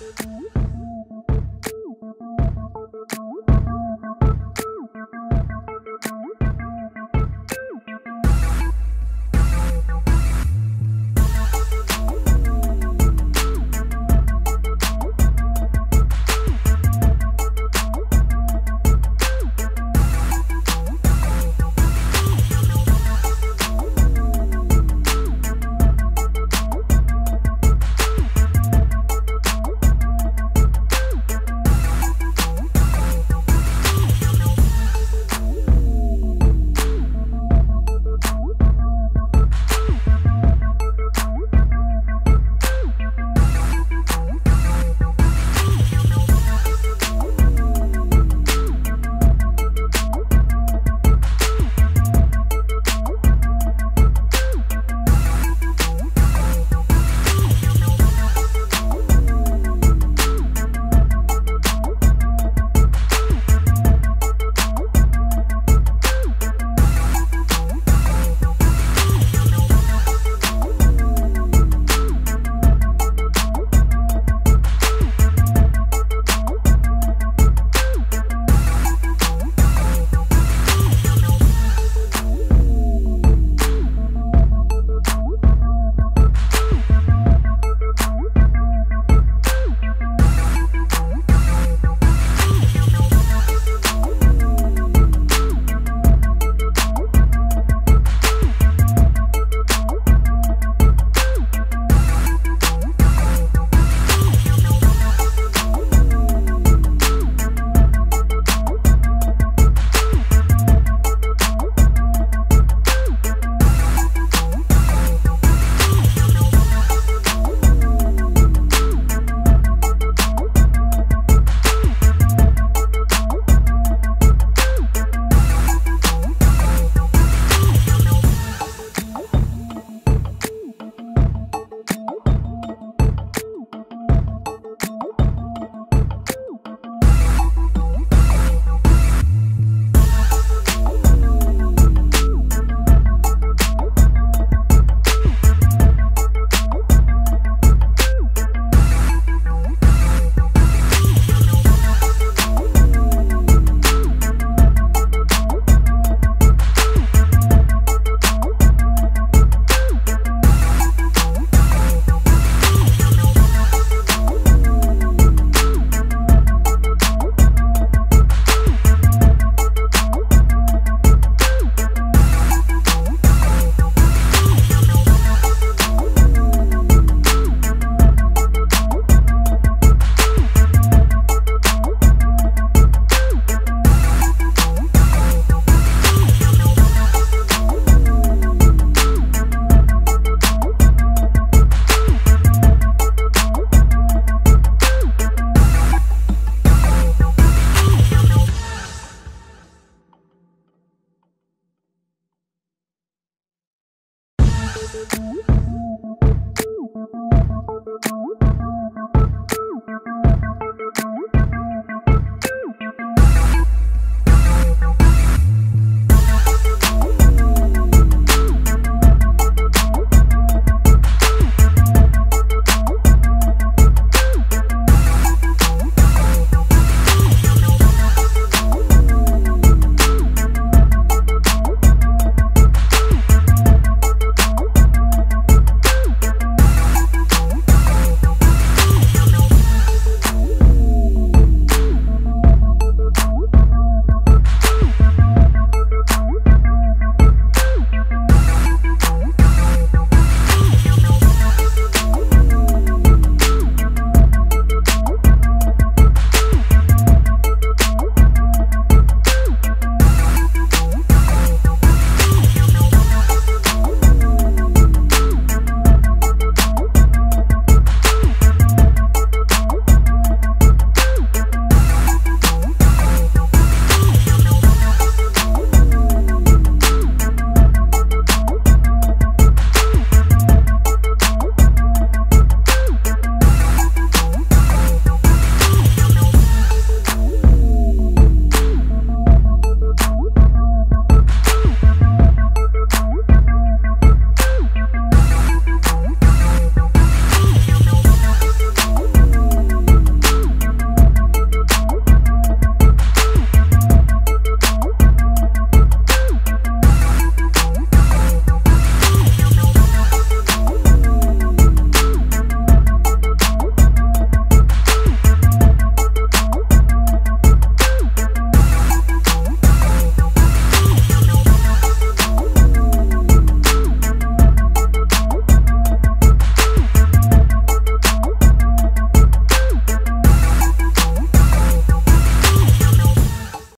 Música